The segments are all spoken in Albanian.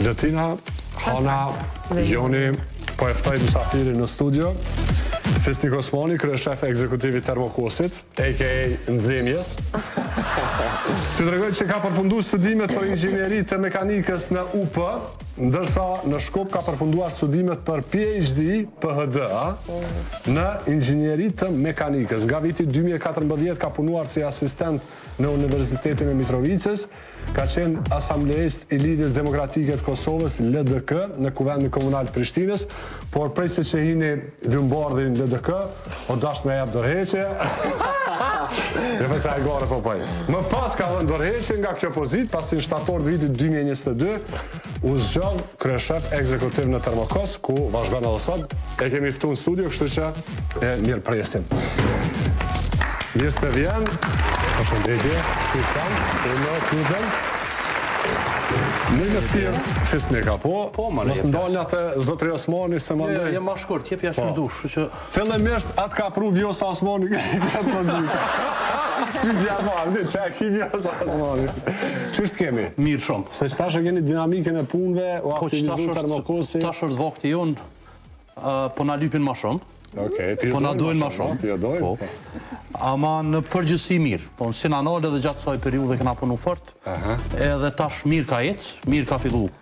Letina, Hana, Joni, po e ftoj mysafirin në studio. Fisnik Osmani, kryeshef ekzekutiv i Termokosit, a.k.a. nxemjes. Të tregoj që ka përfundu studimet për inxhinieri të mekanikës në UP, ndërsa në Shkup ka përfunduar studimet për PhD, PhD, në inxhinieri të mekanikës. Nga viti 2014 ka punuar si asistent në Universitetin e Mitrovicës, Ka qenë asambleist i Lidhjes Demokratike të Kosovës, LDK, në Kuvendin Komunal të Prishtinës, por prej se ç'hini Lumbardhi n'LDK, o dasht me jep dorëheqje. Dhe përse e gore po pojnë. Më pas ka dhënë dorëheqje nga kjo pozitë, pasi në shtator të vitit 2022, U zgjodh kryeshef ekzekutiv në Termokos, ku vazhdon edhe sot. E kemi ftu në studio, kështu që e mirëpresim. Mirë se vjen. Përshëndetje. Si t'kam? Të në klubin. Në të thirrë Fisnik apo? Po, marë. Mos ndal n'atë zotëri Osmani, se më ndërë. Jo, jo, ma shkurt, jep ja që po. shdush, që... Fillimisht atë ka pru Vjosa Osmani këtë muzikë. Ty t'ja marrë, dhe që e ki Vjosa Osmani. Qysh të kemi? Mirë shumë. Se qetash e keni dinamikën e punëve, o po, aktivizu Termokosi. Po qetash është vakti jonë, po na lypin ma shumë. Po na dojnë ma shumë. Po na dojnë ma shumë. Ama në përgjithësi mirë. Po në sinë anale edhe gjatë ksaj periudhe kena punu fort. Edhe tash mirë ka ecë, mirë ka fillu.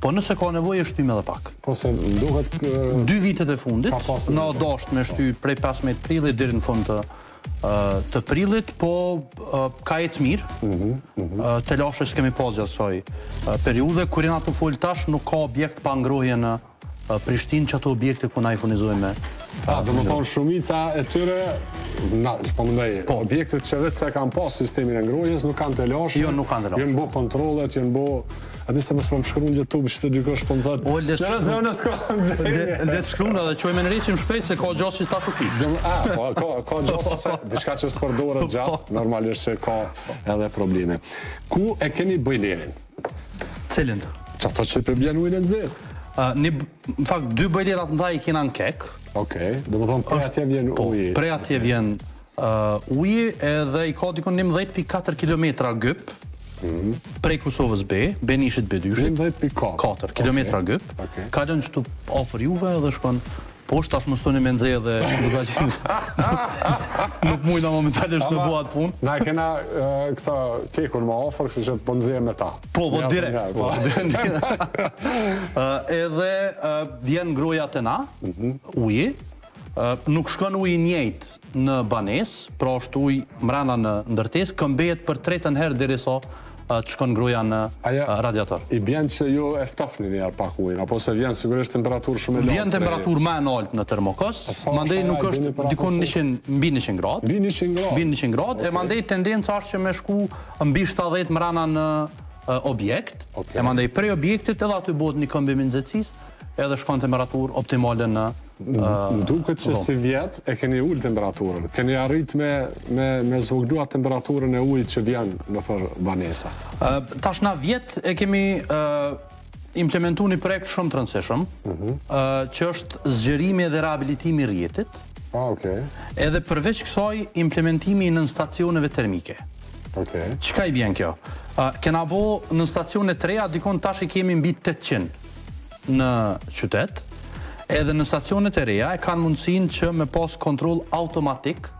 Po nëse ka nevojë e shtyjmë edhe pak. Po se më duket dy vitet e fundit n'u dashtë me shty prej 15 prillit deri në fund të të prillit, po ka ecë mirë. Ëh, mhm, mhm. telashe s'kemi pas gjatë kësaj periudhe kur janë ato fol tash nuk ka objekt pa ngrohje në Prishtinë që ato objekte ku na i furnizojmë me. A, domethënë shumica e tyre, na, po më ndaj, po. objektet që vetë s'e kanë pas sistemin e ngrohjes, nuk kanë telashe, jo, nuk kanë telashe, janë bo kontrollet, janë bo A di se mos po më shkruan në YouTube çdo dikush po më thotë. Po le të shkruan. Nëse unë s'ka nxemje. Le të shkruan edhe çojmë ndreqim shpejt se ka gjasë që tash u kish. A, po ka ka gjasë se diçka që s'përdoret po. gjatë, normalisht se ka edhe probleme. Ku e keni bojlerin? Cilin? Çfarë që po vlon ujin e nxehtë? Ë, ne në fakt dy bojlerat mdhaj i kena në KEK. Okej, okay. domethënë prej atje vjen po, uji. Prej atje vjen Uji edhe i ka dikun 10.4 kilometra gyp, mhm. prej Kosovës B, B njishit B dyshit, 10.4 kilometra gyp, kalon qëtu afër juve edhe shkon Po është tash m'thoni me nxehë dhe nuk ka qenë. Nuk mund ta momentalisht të bëhat punë. Na kena këta KEK-un më afër, kështu që po nxehem me ta. Po, po direkt. Po. Edhe vjen ngrohja te na, mhm. uji, Nuk shkon uji i njëjtë në banesë, pra është ujë mrena në ndërtesë, këmbehet për tretën herë derisa të shkon uji në radiator. A i bjen që ju e ftohni një herë pak ujin, apo, se vjen sigurisht temperaturë shumë e lartë? Vjen temperaturë më e lartë në Termokos, mandej nuk është pra diku në njëqind, mbi njëqind gradë. Mbi njëqind gradë? Mbi njëqind gradë, e mandej tendenca është që me shku mbi shtatëdhjetë mrena në objekt, e mandej prej objektit edhe aty bëhet një këmbim i nxehtësisë, Edhe shkon temperaturë optimale në dhomë. Më duket që si vjet e keni ulë temperaturën. Keni arrit me zvogëlu temperaturën e ujit që vjen nëpër banesa. Tash na vjet e kemi implementu një projekt shumë të rëndësishëm, që është zgjerimi edhe rehabilitimi i rrjetit. Ah, okay. Edhe përveç kësaj implementimi i nënstacioneve termike. Okay. Çka i bjen kjo? Kena bo nënstacione të reja, dikun tash i kemi mbi 800. në qytet, edhe nënstacionet e reja e kanë mundësinë që me pas kontroll automatik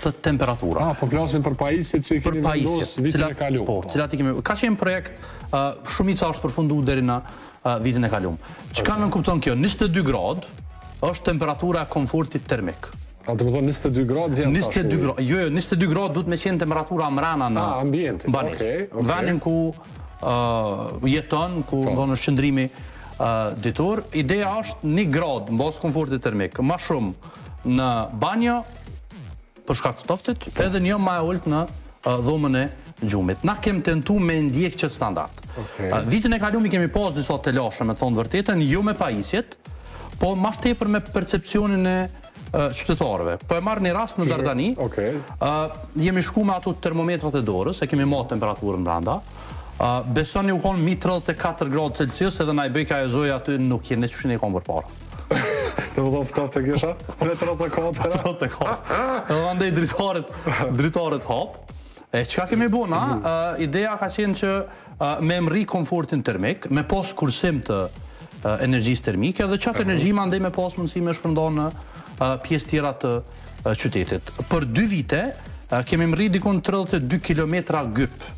të temperaturave. Ah, po flasim për pajisjet që i kemi vendos vitin e kalum. Po, cilat i kemi. Ka qenë projekt, uh, shumica është përfundu deri në uh, vitin e kalum. Çka okay. nënkupton kjo? 22 gradë është temperatura e komfortit termik. A do të thotë njëzet e dy gradë vjen tash? Njëzet e dy gradë, jo, jo, njëzet e dy gradë duhet me qenë temperatura mrena në ah, ambientin. Banesë. Okay, Vendin ku uh, jeton, ku po. ndodh qëndrimi uh, ditor. Ideja është një gradë në bazë komfortit termik. Ma shumë në banjo, për shkak të ftoftit, po. edhe një ma e ulët në uh, dhomën e gjumit. Na kem tentu me ndjek qët standard. Okay. Uh, vitin e kalum i kemi pas disa telashe, me thonë vërtetën, jo me pajisjet, po ma tepër me perceptimin e qytetarëve. Po e marr një rast në Dardani, jemi shku me ato termometrat e dorës, e kemi mat temperaturën branda, besoni u konë mi 34 gradë Celsius edhe na i bëjka e zoja aty nuk jeni qysh keni konë përpara. Domethonë ftoftë kisha? Në 34? Në 34. Edhe andej dritaret, dritaret hapë. E çka kemi bo na, ideja ka qenë që me mri komfortin termik, me pos kursim të energjisë termike dhe qat energji mandej me pos mundësi me shpërnda në pjesë tjera të qytetit. Për dy vite, kemi mri dikun 32 km gyp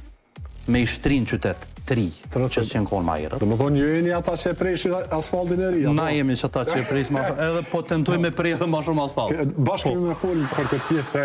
me i shtri n'qytet të ri, që s'jenë konë ma herët. Domethonë, ju jeni ata që e prishni asfaltin e ri, apo? Na jemi që ata që e prishim, edhe po tentojmë me prish edhe ma shumë asfalt. Bash me folë për këtë pjesë,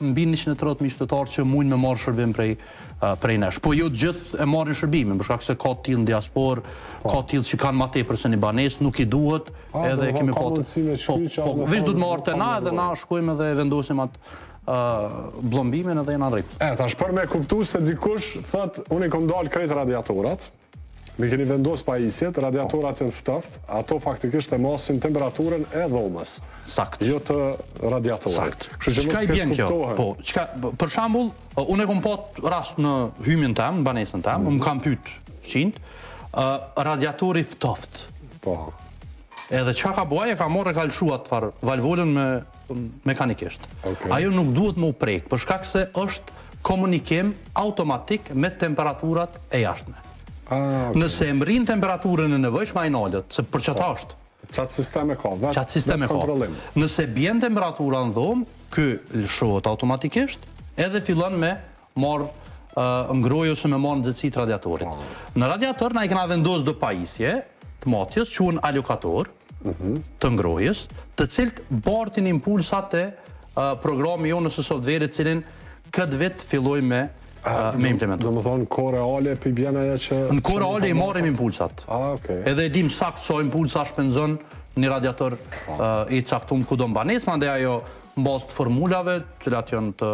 mbi njëqind e tridhjetë mijë qytetarë që mujnë me marrë shërbim prej prej nesh. Po jo të gjithë e marrin shërbimin, për shkak se ka të tillë në diasporë, po. ka të tillë që kanë ma tepër se një banesë, nuk i duhet, po, edhe kemi po, po, po, po, veç duhet me ardhë te na edhe na shkojmë edhe vendosim atë bllombimin edhe janë n'rregull. E, tash për me kuptu se dikush thot, unë i kom ndalë krejt radiatorat, Ne i keni vendos pajisjet, radiatorat janë të ftoftë, ato faktikisht e masin temperaturën e dhomës. Saktë. Jo të radiatorit. Saktë. Kështu që mos të keqkuptohen. Po, çka për shembull, unë e kam pat rast në hymjen tem, në banesën tem, më kanë pyet fqinjt, ë radiatori ftoftë. Po. Edhe çka ka bo, e ka marrë e ka lëshu atë farë valvolën me mekanikisht. Okay. Ajo nuk duhet me u prek, për shkak se është komunikim automatik me temperaturat e jashtme. Ah, okay. Nëse e mrin temperaturën e nevojshme ai nalet, se për qata po. është? Qat sistem e ka, vetë Qat sistem e ka. Kontrollim. Nëse bjen temperatura në dhomë, ky lëshohet automatikisht, edhe fillon me Marrë ngrohje ose me marrë nxehtësi të radiatorit. Po. Në radiator na i kena vendos do pajisje të matjes, quhen alokator mhm. të ngrohjes, të cilët bartin impulsat te programi jonë ose softveri të cilin këtë vit fillojmë ah, me implementu. Do me thonë, në kohë reale po i bjen që... Në kohë reale i marrim impulsat. A, ah, oke. Edhe e dim saktë sa impulsa shpenzon një radiator ah. i caktum kudo n'banesë, mandej ajo Në bazë të formulave, të cilat janë të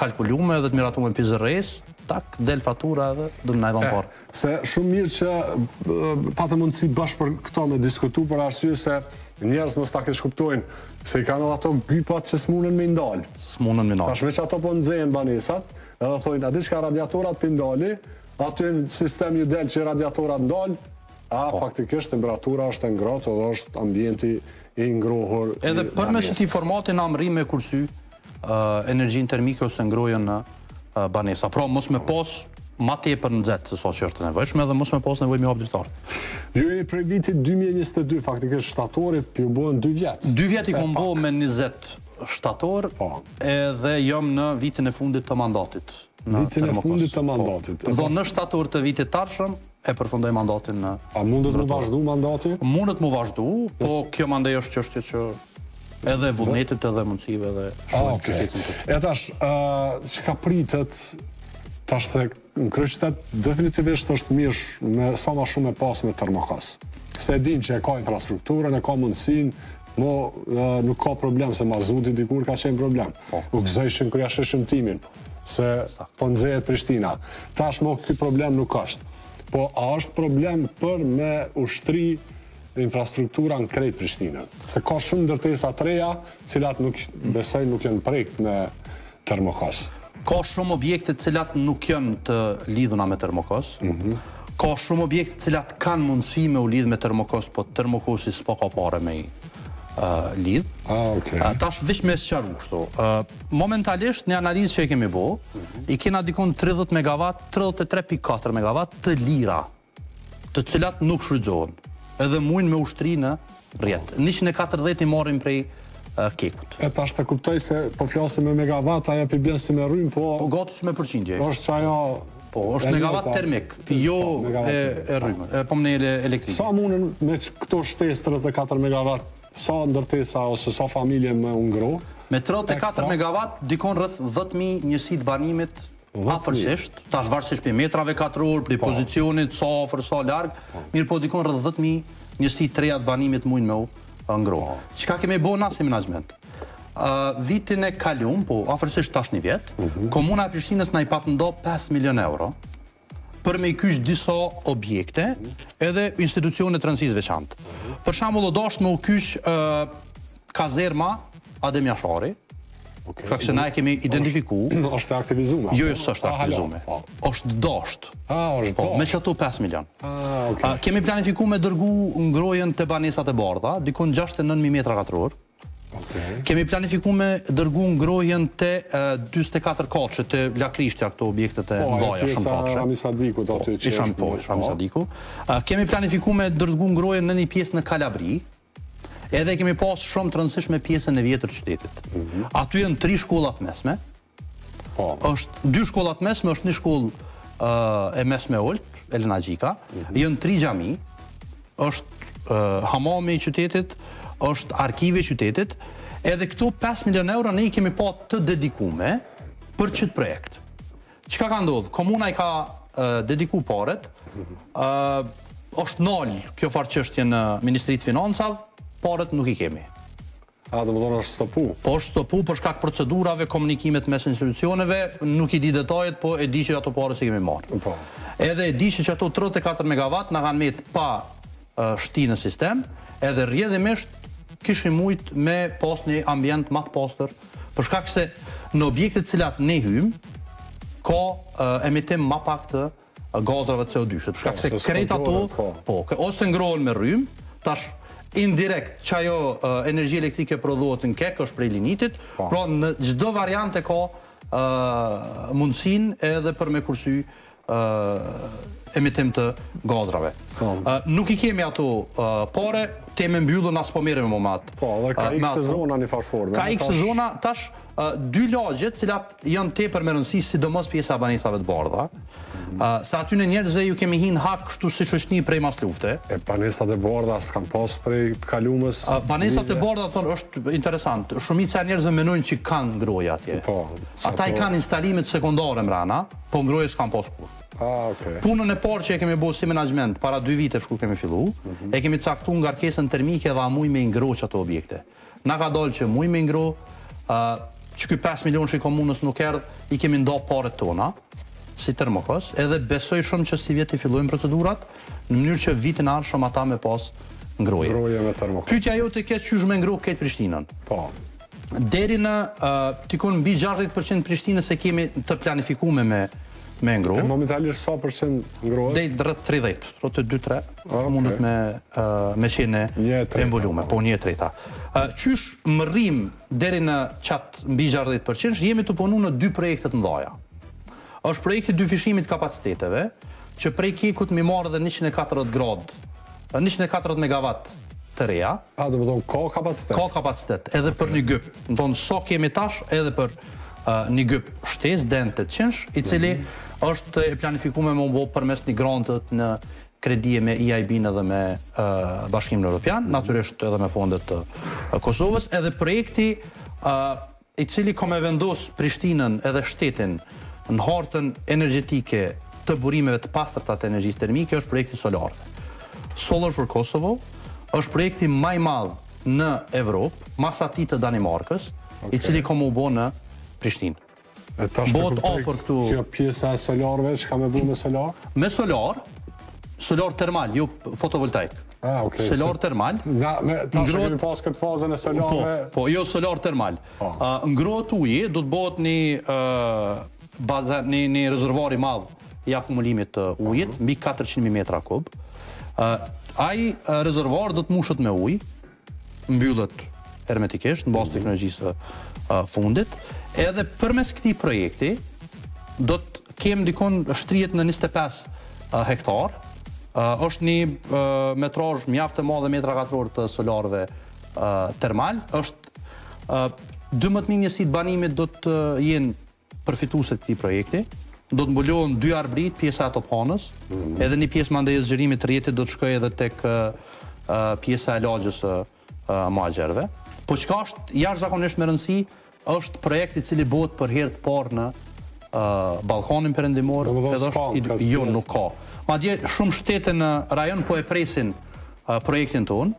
kalkulume dhe të miratume prej ZRRE-s, tak, del fatura edhe do na e vëmë parë. Se shumë mirë që patëm mundësi bashkë për këto me diskutu, për arsye se njerëzit mos ta keqkuptojnë, se i kanë edhe ato gypat që s'munën me i ndalë. S'munën me i ndalë. Tash veç me ato po nxehen banesat, edhe thojnë, a di qka radiatorat po i ndali, aty në sistem ju del që radiatorat ndalë, a faktikisht temperatura është e ngrohtë edhe është ambienti i ngrohur i Edhe përmes këtij formati na mrri me kursy energjinë termike ose ngrohjen në banesa. Pra mos me pas ma tepër nxehtë se sa që është e nevojshme dhe mos me pas nevojë me hap dritare. Ju jeni prej vitit 2022, faktikisht shtatori ju bëhen 2 vjet. 2 vjet i kam bë me 20 shtator, po. edhe jam në vitin e fundit të mandatit. në Termokos. Vitin e fundit të mandatit. Po, do në shtator të vitit të ardhshëm e përfundoj mandatin në A mundet me u vazhdu mandati? Mundet me u vazhdu, po kjo mandej është çështje edhe vullnetit edhe mundësive edhe shumë okay. që shikëm të të. E tash, uh, çka pritet, tash se në kryeqytet definitivisht është mirë që sa ma shumë me pas me termokos. Se e din që e ka infrastrukturën, e ka mundësin, ma uh, nuk ka problem se mazuti dikur ka qenë problem. Po. U gëzojshim kur ia shihshim timin. se po nxehet Prishtina. Tash ma ky problem nuk është. Po a është problem për me u shtri infrastruktura në krejt Prishtina? Se ka shumë ndërtesa të reja, të cilat nuk besoj nuk janë prek me termokos. Ka shumë objekte të cilat nuk janë të lidhuna me termokos. Mhm. Ka shumë objekte të cilat kanë mundësi me u lidh me termokos, po termokosi s'po ka pare me i lidh. A, ah, okay. Tash veç me sqaru Momentalisht një analizë që e kemi bo, i kena dikon 30 MW, 33.4 MW të lira, të cilat nuk shrytëzohen, edhe mujnë me u shti në rrjet. 140 i marrim prej uh, kekut. E tash të kuptojmë se po flasim me megavat, aja po bjen si me rrymë, po... Po gati si me përqindje. Po është që ajo... Po, është megavat termik, jo po, e, e rrymë, e, po më në elektrikë. Sa munen me këto shtesë 34 megavat Sa ndërtesa ose sa familje me u ngro? Me tridhjetë e katër megavat dikon rreth dhjetë mijë njësi të banimit afërsisht, tash varësisht prej metrave katror, prej po. pozicionit, sa afër, sa larg, po. mirë po dikon rreth dhjetë mijë njësi të reja të banimit mujnë me u ngro. Po. Çka kemi bo na si menaxhment? Uh, vitin e kalum, po afërsisht tash një vjet, mhm. komuna e Prishtinës na i pat ndo 5 milion euro, për me i kyç disa objekte edhe institucione të rëndësisë veçantë. Për shembull, u dosht me u kyç kazerma Adem Jashari, Okay. Shkak se na e kemi identifiku. Është aktivizume. Jo, jo, s'është ah, aktivizume. Po. Është dosht. Ah, është po, dosht. Me qeto 5 milion. Ah, okay. Kemi planifiku me dërgu ngrohjen te banesat e bardha, dikon 69000 metra katror. Kemi planifiku me dërgu ngrohjen te 44 katshe, te lakrishtja këto objektet e po, mdhaja shumëkatëshe. Po, Hamit Sadikut po, aty që është. Po, ish Hamit Sadiku. Kemi planifiku me dërgu ngrohjen në një pjesë në Kalabri, edhe kemi pas shumë të rëndësishme pjesën e vjetër qytetit. Mhm. Aty janë tri shkollat mesme, Po. Është dy shkolla të mesme, është një shkollë ë e mesme e ulët, Elena Gjika, mm -hmm. janë tri xhami, është uh, hamami i qytetit, është arkivi i qytetit, edhe këto 5 milionë euro ne i kemi pas të dedikume për qit projekt. Çka ka ndodh? Komuna i ka uh, dediku paret. Ëh, mhm. uh, është nal kjo farë çështje në Ministri të Financave, paret nuk i kemi. A do të thonë është stopu? Po është stopu për shkak procedurave, komunikimet mes institucioneve, nuk i di detajet, po e di që ato pare s'i kemi marrë. Po. Edhe e di që ato 34 megavat na kanë met pa shti në sistem, edhe rrjedhimisht kishim mujt me pas një ambient ma të pastër, për shkak se në objektet cilat ne hymë, ka emitim ma pak të gazrave co dy, për shkak se krejt ato, po, ose të ngrohen me rrymë, tash indirekt që ajo energji elektrike prodhohet në kek, është prej linjitit, po. pra në çdo variant e ka mundësin edhe për me kursy emitim të gazrave. Po. Nuk i kemi ato pare, te me mbyllën as po mirren me Mat. Po, dhe ka ikë sezona në njëfarë forme. Ka ikë sezona, tash, dy lagjet, cilat janë tepër me rëndësi sidomos pjesa e banesave të bardha, ë se atyne njerëzve ju kemi hin hak kështu si shoqni prej mas lufte. E banesat e bardha s'kan pas prej të kalumes. Ë banesat e bardha thonë është interesant, shumica e njerëzve menojnë që kanë ngrohje atje. Po. Ata i kanë instalimet sekondare mrena, po ngrohje s'kan pas kurrë. Ah, okay. Punën e parë që e kemi bërë si menaxhment para dy vitesh kur kemi filluar, e kemi caktuar ngarkesën termike dhe a mujmë me i ngrohë ato objekte. Na ka dalë që mujmë me i ngro, ë që ky pesë milion që i komunës nuk erdh, i kemi nda paret tona, si termokos, edhe besoj shumë që sivjet t'i fillojmë procedurat, në mënyrë që vitin e ardhshëm ata me pas ngrohje. Ngrohje me termokos. Pyetja jote ke qysh me ngro këtë Prishtinën? Po. Deri në uh, dikun mbi 60% Prishtinës e kemi të planifikuar me me ngro. E momentalisht sa përcent ngrohet? Deri rreth 30, rreth 2-3. Okej. Mundet me me qenë e Një e treta, mbulume, po. po një e treta. Ë, Qysh mërrimë deri në qat mbi 60 përqind, jemi tu punu në dy projekte të mëdha. Është projekti i dyfishimit të kapaciteteve, që prej Kekut m'i marrë edhe 140 grad, ë, 140 megavat të reja, A do të thonë ka kapacitet? ka kapacitet edhe për një gyp. Do të thonë sa kemi tash edhe për ë, një gyp shtesë DN 800, i cili është e planifikuar me u bë përmes një granti e kredie me EIB-në dhe me Bashkimin Europian, natyrisht edhe me fondet të Kosovës, edhe projekti i cili ka me vendosë Prishtinën edhe shtetin në hartën energjetike të burimeve të pastërta të energjisë termike është projekti solar. Solar for Kosovo është projekti ma i madh në Evropë, mas atij të Danimarkës, i cili ka me u bo në Prishtinë. E tash të kuptoj, këtu... kjo pjesa e solarve, që ka me u bo me solar? Me solar, solar termal, jo fotovoltaik. Ah, okay, solar termal. Nga, me, tash kemi pas këtë fazën e solarve Po, po, jo solar termal. Po. Uh, ngrohet uji, do të bëhet një, uh, baza, një, një rezervar i madh i akumulimit të ujit, mhm. mbi 400.000 metra kub. Uh, ai rezervar do të mushet me ujë, mbyllet hermetikisht në bazë të teknologjisë së uh, fundit, edhe përmes këtij projekti do të kemi dikun shtrihet në 25 uh, hektar. Uh, është një uh, metrazh mjaft e madhe metra katror të solarëve uh, termal, është uh, 12000 njësi të banimit do të jenë Përfituese të këtij projekti do të mbulohen dy Arbëritë, pjesa e Tophanës, mm -hmm. edhe një pjesë mandej e zgjerimit të rrjetit do të shkojë edhe tek uh, pjesa e lagjes së uh, Muhaxherëve. Po çka është jashtëzakonisht me rëndësi, është projekt i cili bëhet për herë të parë në uh, Ballkanin Perëndimor, edhe është i jo nuk ka. Madje shumë shtete në rajon po e presin uh, projektin tonë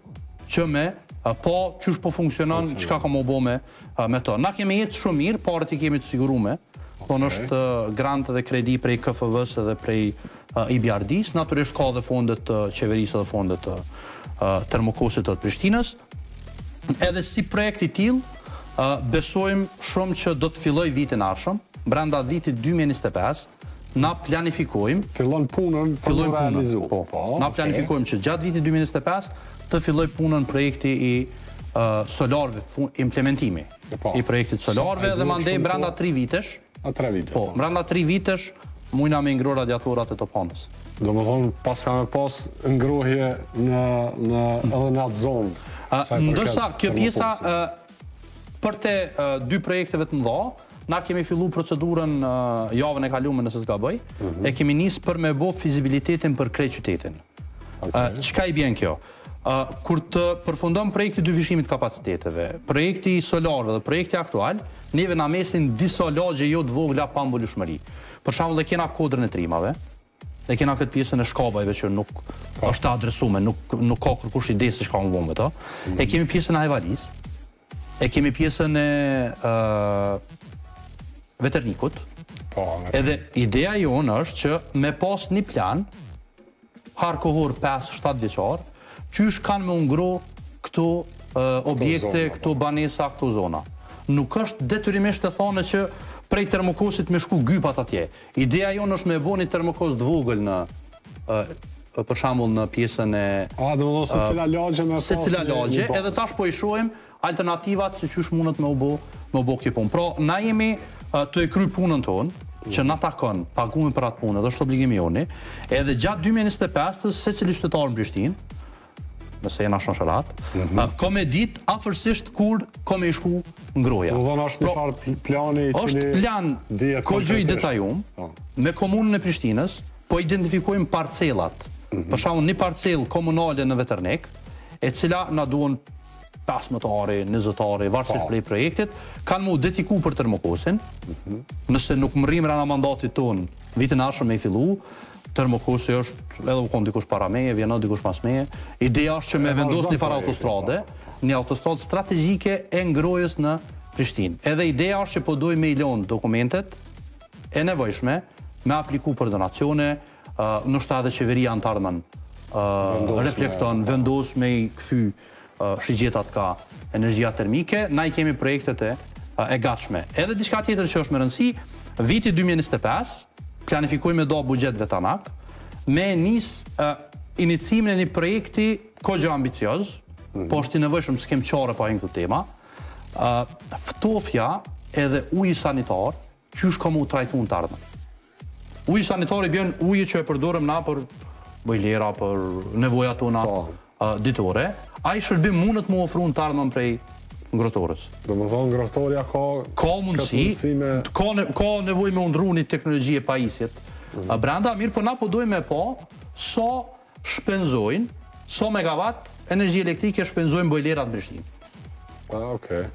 që me uh, po qysh po funksionon, çka ka me u bo me me to. Na kemi ecë shumë mirë, paret i kemi të sigurume, po, okay. është grant dhe kredi prej KfW-së dhe prej uh, IBRD-së, natyrisht ka edhe fonde të qeverisë dhe fonde të uh, Termokosit të Prishtinës, edhe si projekt i tillë, uh, besojmë shumë që do të fillojë vitin e ardhshëm, brenda vitit 2025, Na planifikojmë. Fillon punën për të realizuar. Po, po. Na planifikojmë që gjatë vitit 2025 të fillojë punën projekti i solarëve, implementimi, po. i projektit solarëve dhe mandej brenda 3 vitesh. A 3 vite. Po, po. brenda 3 vitesh mujna me i ngro radiatorat e Tophanes. Domethënë, pas ka me pas ngrohje në, në, edhe në atë zonë. Ndërsa, kjo pjesa, Përtej dy projekteve të mëdha, na kemi fillu procedurën javën e kalume nëse s'gaboj, mhm. e kemi nisë për me bo fizibilitetin për krejt qytetin. Çka i bjen kjo? Kur të përfundon projekti i dyfishimit të kapaciteteve, projekti i solarëve dhe projekti aktual, neve na mesin disa lagje jo të vogla pa mbulushmëri. Për shembull e kena Kodrën e Trimave, E kena këtë pjesën e Shkabajve që nuk po. është e adresume, nuk, nuk ka kërkush ide se çka me bo me to. Mm. E kemi pjesën e Hajvalisë, e kemi pjesën e uh, Veternikut, po, edhe ideja jonë është që me pas një plan, hark kohor 5-7 vjeçar, qysh kanë me u ngro këto uh, objekte, këto, këto po. banesa, këto zona. Nuk është detyrimisht e thane që prej Termokosit me shku gypat atje. Ideja jonë është me e bo një Termokos të vogël në për shembull në pjesën e A do të thotë secila lagje me pas. Secila lagje, edhe tash po i shohim alternativat se qysh mundet me u bo, me u bo kjo punë. Pra, na jemi tu e kry punën tonë, që na takon, paguhemi për atë punë, edhe është obligim i joni, edhe gjatë 2025-ës, secili qytetar në Prishtinë, nëse jena shëndoshë e gjallë, ka me dit afërsisht kur ka me shku ngrohja. Domethënë është një pra, farë plani i cili... është plan goxha i detajum, po. me komunën e Prishtinës, po identifikojmë parcelat. Mhm. Për shembull një parcelë komunale në Veternik, e cila na duhen 15 ari, 20 ari, varësisht po. prej projektit, kanë m'u dediku për Termokosin, mhm. nëse nuk mrrijmë brenda mandatit tonë, vitin e ardhshëm me i fillu, Termokosi është, edhe u konë dikush para meje, vjen edhe dikush pas meje. Ideja është që me vendosë një farë autostrade, një autostrade strategjike e ngrohjes në Prishtinë. Edhe ideja është që po dojë me i lonë dokumentet e nevojshme, me apliku për donacione, ndoshta edhe qeveria në t'ardhmen, reflekton, vendosë me i kthy shigjetat ka energjia termike, na i kemi projektet e e gatshme. Edhe diçka tjetër që është me rëndësi, viti 2025, planifikojmë me buxhet vetanak, me nis inicimin e një projekti kogja ambicioz, mhm. po është i nevojshëm, s'kem çare pa hi në këtë tema, ftohja edhe ujë sanitar, Qysh ka m'u trajtu në të ardhmen? Uji sanitar i bjen uji që e përdorim na për bojlera, për nevojat tona po. ditore. Ai shërbim mundet m'u ofru në të ardhmen prej ngrotorës. Domethënë ngrotorja ka ka mundësi, ka ne, ka nevojë me u ndrru ni teknologji e pajisjet. Mm. Brenda mirë, po na po dojmë me pa sa shpenzojnë, sa megavat energji elektrike shpenzojnë bojlerat në Prishtinë. Ah, okay.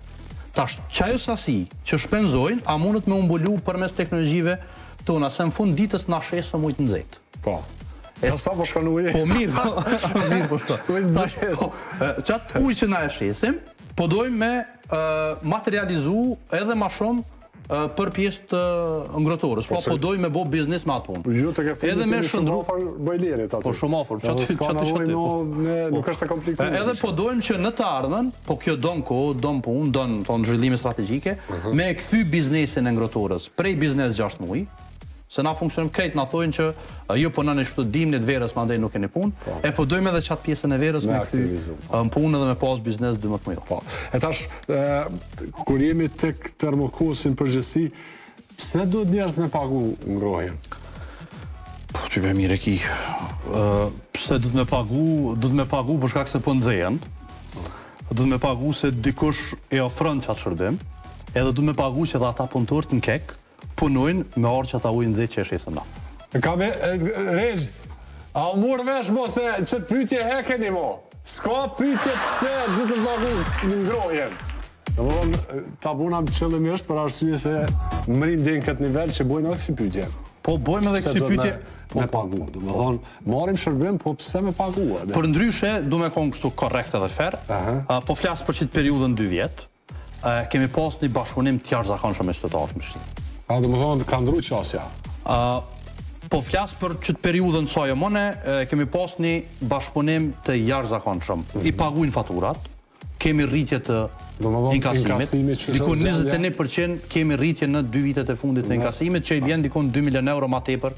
Tash, qajo sasi që shpenzojnë, a mundët me u mbulu përmes teknologjive tona, se në fund ditës na shesim ujë t'nxehtë. Po. E sa po shkon uji? Po mirë, po, po mirë po shkon. Ujë t'nxehtë. Po, qat ujë që na e shesim, po dojmë me materializu edhe ma shumë për pjesë të ngrotorës. Po, po dojmë me bo biznis me atë punë. Ju tekefundit jeni shumë afër bojlerit aty. Po shumë afër, që aty që aty që aty. Nuk po. është e komplikuar. Edhe po dojmë që në të ardhmen, po kjo don kohë, don punë, don zhvillime strategjike, mhm. me e kthy biznesin e ngrotorës prej biznes 6 muj, Se na funksionojmë krejt, na thojnë që ju po punoni shtu dimrit e verës mandej nuk keni punë, po. e po dojmë edhe qatë pjesën e verës me, me kthy po. në punë dhe me pas biznes dymbëdhjetë muj. Po. E tash, e, kur jemi te Termokosi n'përgjithësi, pse duhet njerëzit me pagu ngrohjen? Po, pyetje e mirë ki, e, pse duhet me pagu, duhet me pagu për shkak se po nxehen, duhet me pagu se dikush e ofrën qatë shërbim, edhe duhet me pagu që dhe ata punëtor të KEK, punojnë me orë qat ujin edhe qe e shesin ata. Kam e rregjë. A u morëm vesh mo se qet pyetje hekeni mo. S'ka pyetje pse duhet me pagu ngrohjen. Domethënë ta bona qëllimisht për arsye se mrrim deri në këtë nivel që bojnë edhe si pyetje. Po bojmë edhe kësi pyetje me pagu. Domethënë marrim shërbim po pse me pagu. Përndryshe du me kon kështu korrekt edhe fer. Po flas për qit periudhën 2 vjet. Kemi pas një bashkëpunim të jashtëzakonshëm me qytetarët e Prishtinës. A domethënë ka ndryshuar qasja? Ë po flas për qit periudhën sa jam unë ne kemi pas një bashkëpunim të jashtëzakonshëm. Mm -hmm. I paguajnë faturat, kemi rritje të inkasimit, diku 21% kemi rritje në 2 vitet e fundit të inkasimit që i vjen diku 2 milionë euro më tepër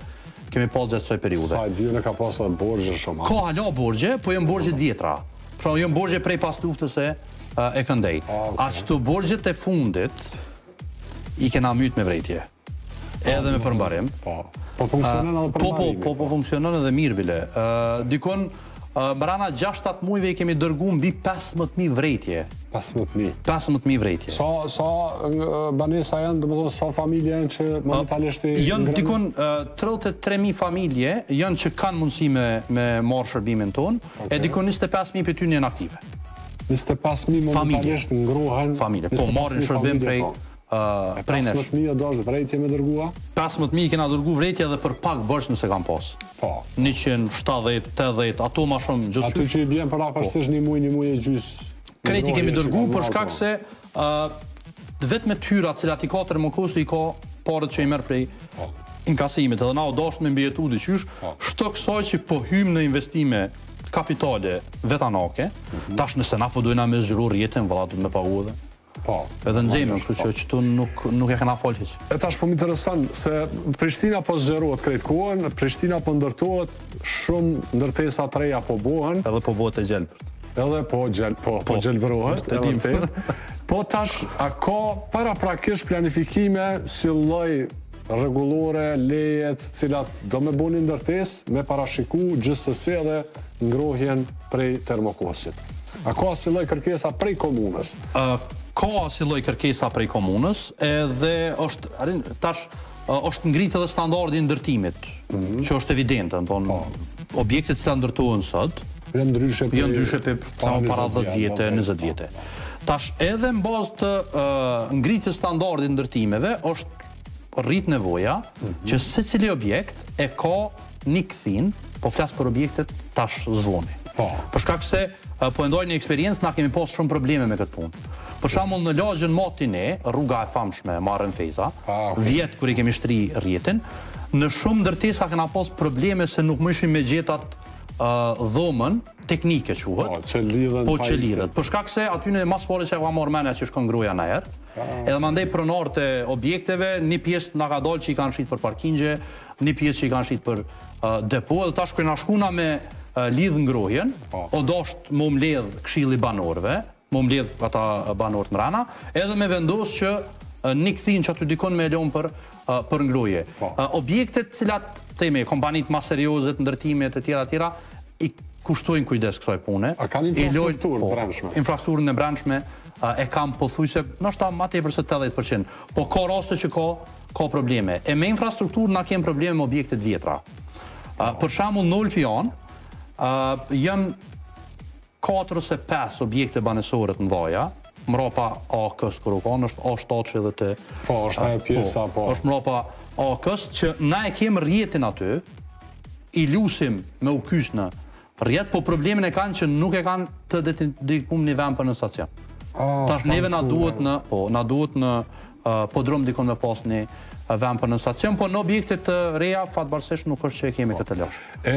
kemi pas gjatë kësaj periudhe. Sa e di unë ka pas edhe borxhe shumë. Ka hala borxhe, po janë borxhe të vjetra. Pra janë borxhe prej pas luftës e e këndej. Ashtu borxhet e fundit i kena mytë me vrejtje. Edhe me përmbarim. Po, po funksionon edhe po, po, përmbarimi. Po, po, po funksionon edhe mirë bile. Ë dikun brenda 6-7 muajve i kemi dërgu mbi 15.000 vrejtje. 15.000? 15.000 vrejtje. Sa, sa banesa janë, domethënë, sa familje janë që momentalisht i... Janë dikun 33.000 familje, janë që kanë mundësi me, me marrë shërbimin tonë, E diku njëzet e pesë mijë prej tyre janë aktive. Njëzet e pesë mijë momentanisht ngrohen. Familje, po marrin shërbim prej po. ë prej nesh. 15000 domethënë vrejtje keni dërgua? 15000 kena dërgu vrejtje edhe për pak borxh nëse kanë pas. Po. 100, 70, 80, a te ma shumë gjithçka. Ato që i bjen përafërsisht po. një muaj, një muaj e gjys. Krejt i kemi dërgu për shkak se Ë vetmet hyra të cilat i ka Termokosi i ka paret që i merr prej po. inkasimit edhe na u dashtë me mbijetu diqysh po. shto kësaj që po hymë në investime kapitale vetanake mhm. tash nëse na po dojna me zgjeru rrjetën vëlla duhet me pagu edhe Po, edhe nxemjen, kështu që këtu nuk nuk e kena fal hiç. E tash po më intereson se Prishtina po zgjerohet krejt kohën, Prishtina po ndërtohet, shumë ndërtesa të reja po bëhen, edhe po bëhet e gjelbërt. Edhe po, gjel, po, po, po gjelbërohet, e vërtet. Po tash, a ka paraprakisht planifikime si lloj rregullore, leje, cili do me bo ni ndërtes, me parashiku gjithsesi edhe ngrohjen prej Termokosit. A ka si loj kërkesa prej komunës? A, ka si loj kërkesa prej komunës, edhe është, arin, tash, është ngrit edhe standardi i ndërtimit, mm -hmm. që është evidente, me thonë, po. objektet cilat ndërtohen sot, jon ndryshe për, jon ndryshe për, për para, para 10 vjetë, 20 vjetë. Tash edhe në bazë të uh, ngritjes së standardit të ndërtimeve është rrit nevoja mm -hmm. që secili objekt e ka ni kthin, po flas për objektet tash së voni. Po. Për shkak se po e ndaj një eksperiencë, na kemi pas shumë probleme me këtë punë. Për shembull në lagjën Mati Një, rruga e famshme Muharrem Fejza, ah, vjet kur i kemi shtri rrjetin, në shumë ndërtesa kena pas probleme se nuk mujshim me gjet atë dhomën teknike quhet. Po, që lidhen po, që lidhen. Për shkak se aty nëmos po e ka marrë mendja që shkon ngrohja niherë, ah. edhe mandej pronarë të objekteve, një pjesë na ka dalë që i kanë shitë për parkingje, Një pjesë që i kanë shit për depo dhe tash kur na shkum na me lidh ngrohjen, po. u dasht m'u mbledh këshilli i banorëve, m'u mbledh ata banorët mrena, edhe me vendos që një kthin ç'aty dikun me e lon për, për ngrohje. Po. Objektet cilat, themi, kompanitë ma serioze të ndërtimit e tjera, tjera, i kushtojnë kujdes kësaj pune. A kanë infrastrukturë po, brendshme? Infrastrukturën e brendshme e kanë pothuajse, ndoshta ma tepër se 80%. Po ka raste që ka ka probleme. E me infrastrukturë na kemë probleme me objekte të vjetra. Po. Për shembull, në Ulpianë, janë 4 ose 5 objekte banesore të mëdha, mrapa AKS kur u kanë është AShK edhe te Po, është ajo pjesa po, po. Është mrapa AKS që na e kemë rrjetin aty i lusim me u kyç në Rrjet po problemin e kanë që nuk e kanë të dedikum një vend për nënstacion. Oh, Tash neve na duhet në, po, na duhet në uh, podrum dikon me pas një vend për nënstacion, po në objekte të reja fatbardhësisht nuk është që e kemi po. këtë lësh. E,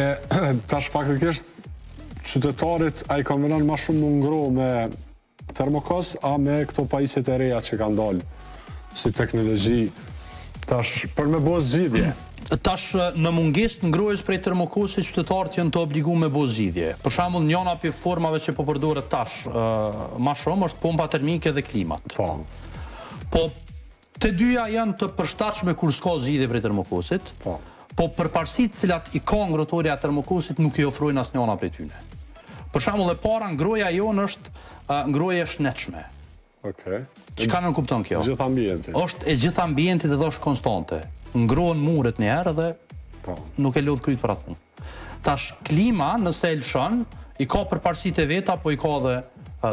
tash faktikisht, qytetarit a i ka venon ma shumë m'u ngro me Termokos a me këto pajisjet e reja që kanë dalë si teknologji tash për me bo zgjidhje. Tash në mungesë të ngrohjes prej termokosit qytetarët janë të obliguar me bo zgjidhje. Për shembull njëna prej formave që po përdoret tash ma shumë është pompa termike dhe klimat. Po. Po të dyja janë të përshtatshme kur s'ka zgjidhje prej termokosit. Po. Po përparësitë të cilat i ka ngrotorja e termokosit nuk i ofrojnë asnjëna prej tyre. Për shembull e para ngroja jonë është ngroje e shëndetshme. Okej. Çka nënkupton kjo? Gjithë ambienti. Është e gjithë ambienti dhe është konstante. Ngrohen muret një herë dhe po. nuk e lodh kryt për atë punë. Tash klima nëse e lëshon i ka përparësitë e veta, po i ka edhe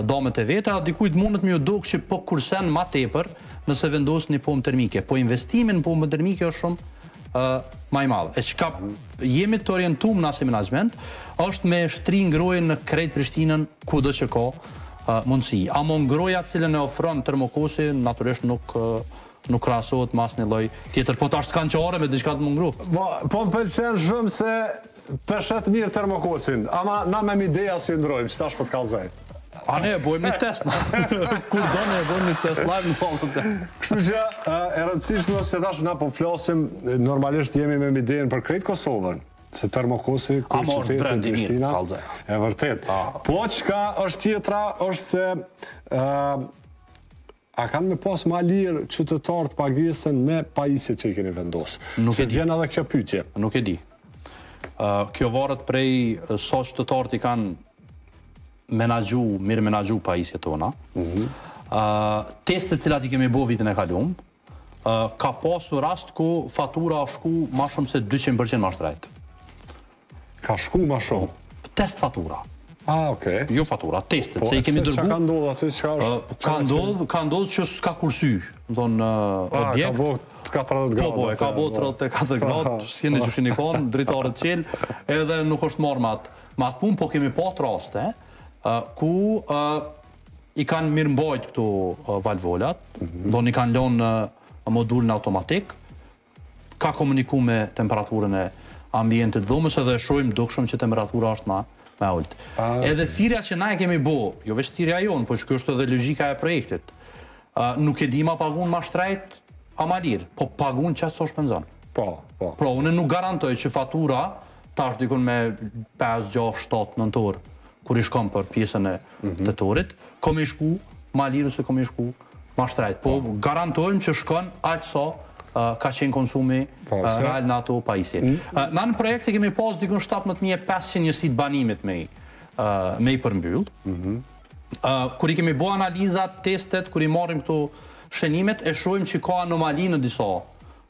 damet e veta, a dikujt mundet me ju duk që po kursen ma tepër nëse vendos një pompë termike. Po investimi në pompë termike është shumë më i madh. E çka jemi të orientuar na si menaxhment, është me shtri ngrojen në krejt Prishtinën kudo që ka mundësi. Ama ngroja të cilën e ofron termokosi natyrisht nuk nuk krahasohet me asnjë lloj tjetër. Po tash s'kanë çare me diçka për m'u ngro. Po, po më pëlqen shumë se Po e shet mirë termokosin, ama na me mediu si ndrojmë, që tash po të kallzoj. A ne e bojmë një test, ma. Kur do ne e bojmë një test live në valën të. Kështu që, e rëndësishme se tash na po flasim, normalisht jemi me midejën për krejt Kosovën, se termokosi, ku qytetit, në Prishtina, e vërtet. Po, që ka është tjetra, është se, A kanë me pas ma lirë qytetarët pagesën me pajisjet që i keni vendosë? Nuk e di. Se vjen edhe kjo pyetje. Nuk e di. Kjo varet prej sa qytetarët i kanë menaxhu, mirë menaxhu pajisjet tona. Mhm. Testet të cilat i kemi bo vitin e kalum, ka pas rast ku fatura ka shku ma shumë se 200% ma shtrejtë. Ka shku ma shumë. Test fatura. A, ok. Jo fatura, testet, po, se i kemi dërgu. Po, që ka ndodhë aty, që ka është... Uh, ka ndodhë, ka ndodhë që s'ka kursy, me thonë, uh, ah, objekt. A, ka bo 40 gradë. Po, po, e ka bo 34 gradë, s'kjen në gjushin ikon, dritaret çelë, edhe nuk është marrë me atë, me atë punë, po kemi pat raste, uh, ku uh, i kanë mirëmbajtë këto uh, valvolat, mm -hmm. domethënë i kanë lonë uh, modulin automatik, ka komuniku me temperaturën e ambientit të dhomës edhe e shohim dukshëm që temperatura është ma ma e ulët. Edhe thirrja që na e kemi bo, jo veç thirrja jonë, po që kjo është edhe logjika e projektit. Ë nuk e di a pagun ma shtrejt a ma lirë, po pagun qaq sa shpenzon. Po, po. Pra unë nuk garantoj që fatura tash dikun me 5, 6, 7 nëntor kur i shkon për pjesën e tetorit, ka me shku ma lirë a ka me shku Ma shtrejt, po garantojmë që shkon aq sa ka qenë konsumi real në ato pajisje. Na në projekt i kemi pas dikun 17.500 njësi të banimit me i, me i përmbyll. Mhm. Kur i kemi bo analizat, testet, kur i marrim këto shënimet, e shohim që ka anomali në disa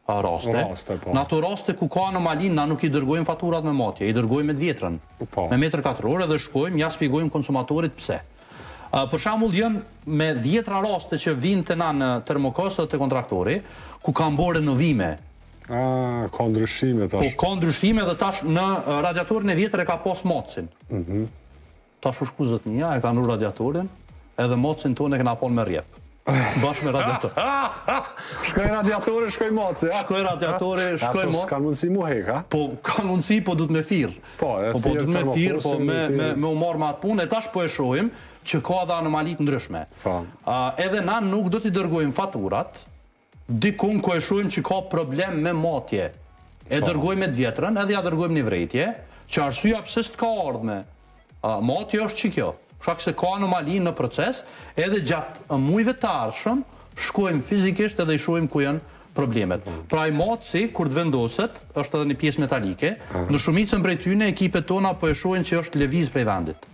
raste. Në ato raste ku ka anomali, na nuk i dërgojmë faturat me matje, i dërgojmë me të vjetrën, me metër katror edhe shkojmë, ja shpjegojmë konsumatorit pse. Për shembull, janë me dhjetra raste që vijnë te na në Termokos edhe te kontraktori, ku kanë bërë renovime. Ah, ka ndryshime tash. Po ka ndryshime dhe tash në radiatorin e vjetër e ka pas matësin. Mhm. Tash u shku zotnia, e ka ndrru radiatorin, edhe macin tonë e ka dhonë me rrjep. Bashkë me radiator. Shkoi radiatori, shkoi maci, a? Shkoi radiatori, shkoi maci. Ato s'kanë mundësi mu hek, a? Po, kanë mundësi, po duhet me thirrë. Po, e thirrë Termokosin. Po, po duhet me thirrë, po me u marrë me atë punë, e tash po e shohim që ka edhe anomali të ndryshme. Po. Edhe na nuk do t'i dërgojmë faturat, dikun ku e shohim që ka problem me matje e dërgojmë me të vjetrën edhe ja dërgojmë një vrejtje që arsyeja pse s'të ka ardh me matje është qikjo, shkak se ka anomali në proces edhe gjatë mujve të ardhshëm shkojmë fizikisht edhe i shohim ku janë problemet. Po. Pra ai matësi, kur të vendoset, është edhe një pjesë metalike, në shumicën prej tyne ekipet tona po e shohin që është lëviz prej vendit.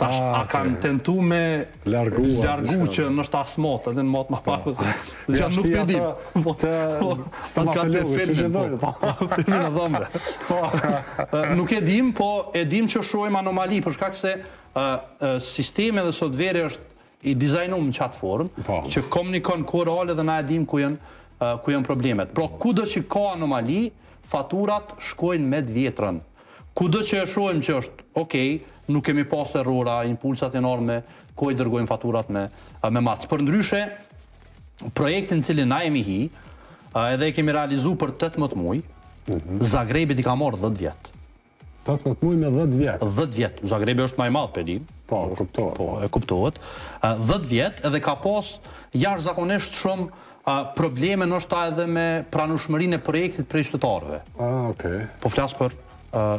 Tash, a kanë tentu me largu që nashta s'mat, edhe mat ma pak, se që nuk e dim. Po, te stomatologu, që që dojnë, po. Filmin e dhombe. Po. Nuk e dim, po e dim që shohim anomali, për shkak se sistemi edhe softveri është I dizajnuam në qat formë, që komunikon n'kohë reale dhe na e dimë ku janë ku janë problemet. Pra kudo që ka anomali, faturat shkojnë me të vjetrën. Kudo që e shohim që është ok, nuk kemi pas errora, impulsat janë ardh me kohë i dërgojmë faturat me me mac. Përndryshe, projektin në cilin na kemi hi, edhe e kemi realizu për 18 muaj, Zagrebit i ka marrë 10 vjet. Tetëmbëdhjetë muaj me dhjetë vjet. Dhjetë vjet. Zagrebi është më i madh, po e di. Po, e kuptova. Po, e kuptova. Dhjetë vjet edhe ka pas jashtëzakonisht shumë probleme ndoshta edhe me pranueshmërinë e projektit prej qytetarëve. Ah, okay. Po flas për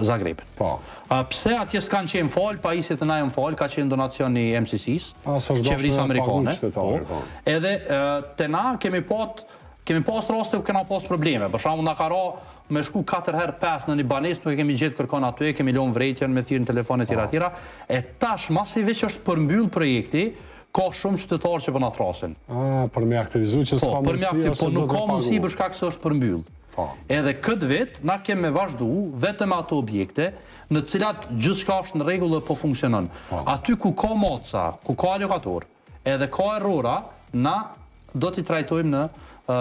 Zagrebin. Po. A pse atje s'kan qenë fal, pa isje të na janë fal, ka qenë donacion i MCC-s, qeverisë amerikane. Po. po. Edhe te na kemi pat Kemi pas raste ku kena pas probleme, për shembull na ka ra me shku katër herë pesë në një banesë nuk e kemi gjetë kërkon aty, kemi lënë vërejtjen me thirr në telefon etj etj. E tash masi veç është përmbyll projekti, ka shumë qytetarë që po na thrasin. Ah, për me aktivizu që s'ka po, mundësi ose po nuk ka mundësi për shkak se është përmbyll. Po. Edhe këtë vit na kemë me vazhdu vetëm ato objekte në të cilat gjithçka është në rregull dhe po funksionon. Po. Aty ku ka matësa, ku ka alokator, Edhe ka errora, na do t'i trajtojmë në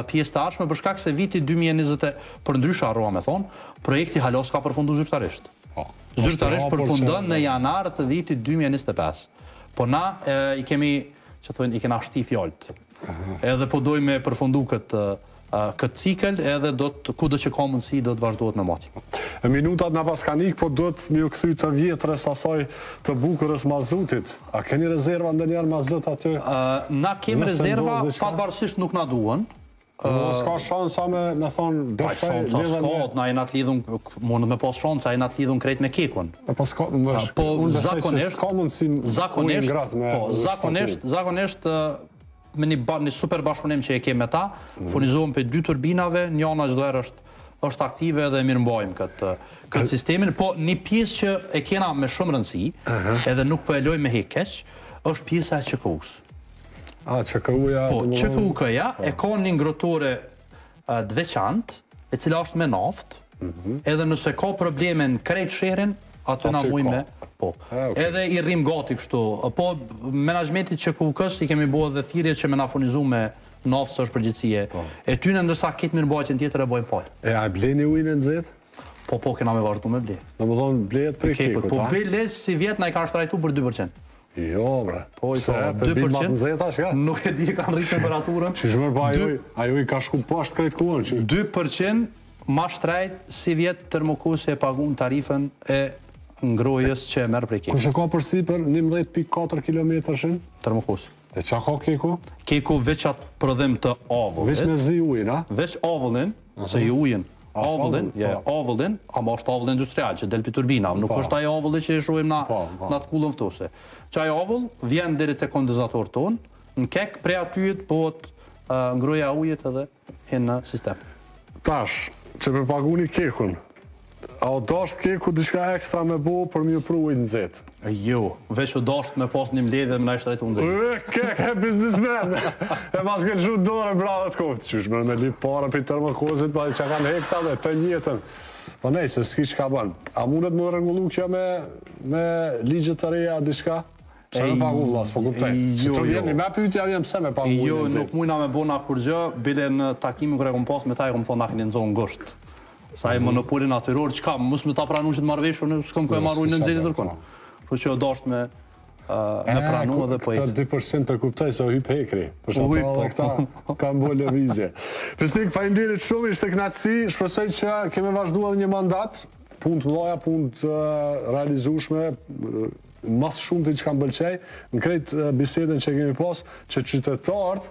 pjesë të ardhshme për shkak se viti dy mijë e njëzet e përndryshe harrova me thonë, projekti hala s'ka përfundu zyrtarisht. Zyrtarisht përfundon në janar të vitit dy mijë e njëzet e pesë. Po na e kemi, që thonë, i kena shti fjollët. Edhe po dojmë me përfundu këtë Këtë cikël edhe do të kudo që ka mundësi do të vazhdohet me matje. Minutat na paskan ik, po duhet me ju kthy te e vjetra asaj të bukurës mazutit. A keni rezerva ndonjëherë mazut aty? Na kem rezerva, fatbarësisht nuk na duhen. Po s'ka shansa me me thon do të thoj shansa s'ka, na jena të lidhun mund me pas shansa, jena të lidhun krejt me KEK-un. Po s'ka, po zakonisht ka mundësi zakonisht po zakonisht zakonisht me një ba një super bashkëpunim që e kemi me ta, furnizohemi prej dy turbinave, njëna çdo herë është është aktive dhe e mirëmbajmë këtë këtë sistemin, po një pjesë që e kena me shumë rëndësi, edhe nuk po e lojmë me hik keq, është pjesa e QKU-së. A, QKU-ja... Po, QKU-ja e po. ka një ngrohtore të veçantë, e cila është me naftë, edhe nëse ka probleme në krejt shehrin, aty na mujmë me, po, edhe i rrim gati kështu, po menaxhmentit QKU-së i kemi bo edhe thirrje që me na furnizu me naftë se është përgjegjësi e, po. e tyne ndërsa këtë mirëmbajtjen tjetër e bojmë falas. E a e bleni ujin e nxehtë? Po, po, kena me vazhdu me ble. Domethonë, blihet prej KEK-ut, a? Po, blihet sivjet na i ka shtrejtu për 2%. Jo bre, pse e po i bitë ma të nxehta a çka? Nuk e di e kanë rritë temperaturën. Që shmërë pa po ajo i ka shku pashtë po krejtë kuën që... 2% ma shtrejt sivjet Termokosi e pagun tarifën e ngrohjes që e merr prej KEK-ut. Kush e ka përsipër 11.4 km shim? Termokosi. E çka ka KEK-u? KEK-u veç atë prodhimin e avullit. Veç me zi ujin, a? Veç avullin. se jo ujin avullin, ja, po. avullin, ama është avull industrial që del prej turbina, nuk po. është ai avulli që e shohim na, po, na te kulla ftohëse. Që ai avull vjen deri te kondensatorët tonë, në KEK prej atyhit bëhet uh, ngrohja e ujit edhe hin në sistem. Tash, qe po e paguni KEK-un, A u dashtë keku diçka ekstra me bo për me ju pru ujë nxehtë? Jo, veç u dashtë me pas një mbledhje dhe me na i shtrejtu ndonjë. Ë, ke, ke biznismen! E paske lshu dorën, bravo të koftë! Qysh mer me lip pare prej Termokosit, pa çka kanë hek këta me të një jetën. Po nejse, s'ki çka bën. A mundet me u rregullu kjo me, me ligje të reja diçka? Pse me pagu vlla, s'po kuptoj. Se të vjen, me pyetje vjen pse me pagu ujin e nxehtë. Jo, nuk mujna me bo na kurgjë, bile në takimin kur e kom pas me ta i kom thonë na keni nxo ngushtë. Se e monopolin natyror, që kanë, mos me ta pranu këtë marrëveshje, unë s'kom ku e, jo, marr ujin e nxehtë tjetërkun. Po që o dashtë me, me pranu edhe po ecë. Këta 2% të kuptoj se o hypë hekri, përsa ta edhe po. këta kanë bo lëvizje. Fisnik, faleminderit shumë, ishte knaqësi, shpresoj që ke me vazhdu edhe një mandat, punë të mdhaja, punë të realizushme, ma së shumti çka m'pëlqej, në krejt bisedën që kemi pas, që qytetarët,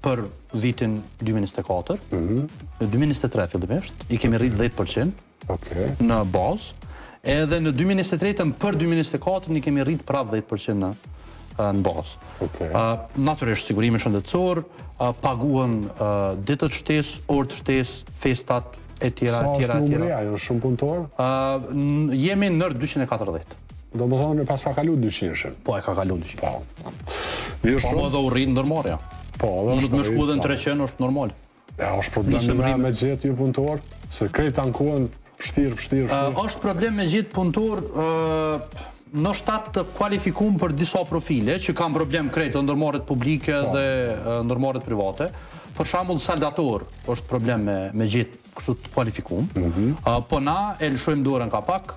për vitin 2024, mm -hmm. në 2023 fillimisht, i kemi rrit 10% okay. në bazë, edhe në 2023 për 2024 i kemi rrit prap 10% në në bazë. Okay. Uh, Natyrisht sigurimi shëndetësor, uh, paguhen uh, ditët shtesë, orët shtesë, festat e tjera e tjera e tjera. Sa është numri a jon shumë punëtorë? Ë uh, jemi në 240. Do me thonë, paska kalu dyqinshin. Po, e ka kalu dyqinshin. Po. Mirë shumë. Po, edhe u rrit ndërmarrja. Po, edhe është rrit. Me shku edhe në treqind, është normal. A është problem me, me gjetë ju punëtorë, se krejt ankohen, vështirë, vështirë, vështirë. është problem me gjetë punëtorë, nashta të kualifikum për disa profile, që kanë problem krejt, ndërmarrjet publike po. dhe ndërmarrjet private. Për shambull, saldator është problem me, me gjetë kështu të kualifikum. Mhm. po na, e lëshojmë dorën ka pak,